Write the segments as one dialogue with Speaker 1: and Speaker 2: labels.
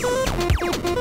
Speaker 1: Four, five.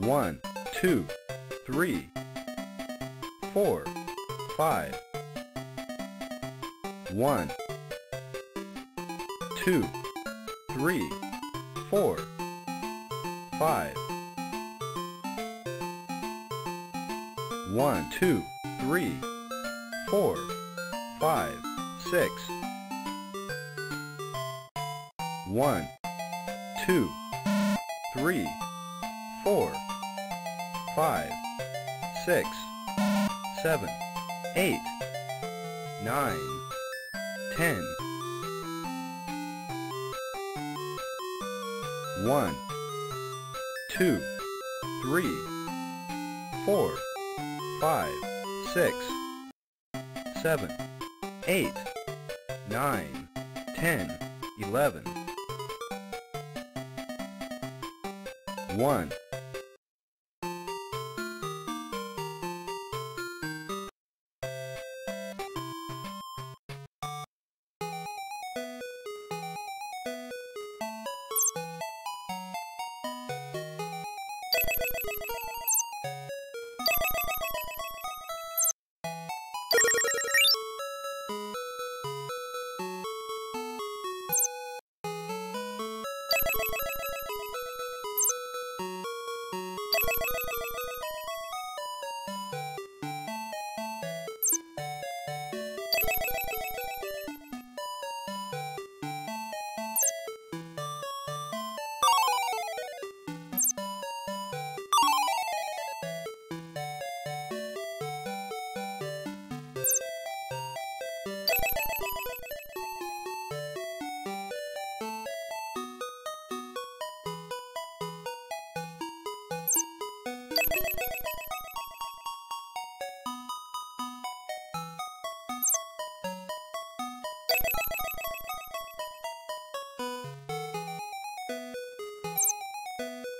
Speaker 1: One, two, three, four, five. One, two, three, four, five. One, two, three, four, five, six. One, two, three, five, six, seven, eight, nine, ten. One, two, three, four, five, six, seven, eight, nine, ten, eleven. One,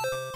Speaker 1: you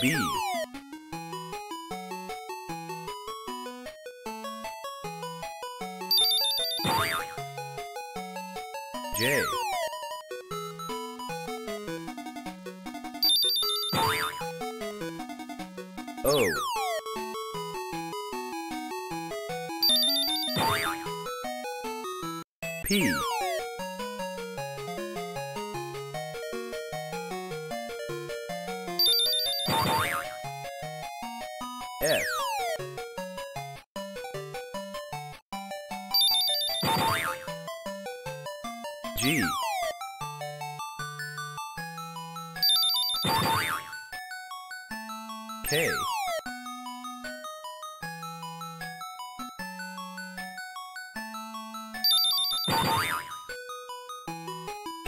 Speaker 1: B. J. O. P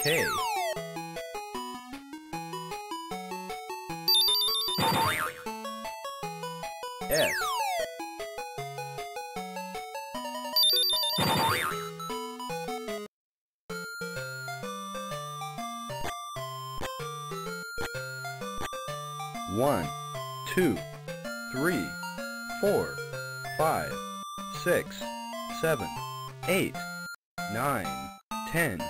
Speaker 1: K S One, two, three, four, five, six, seven, eight, nine, ten.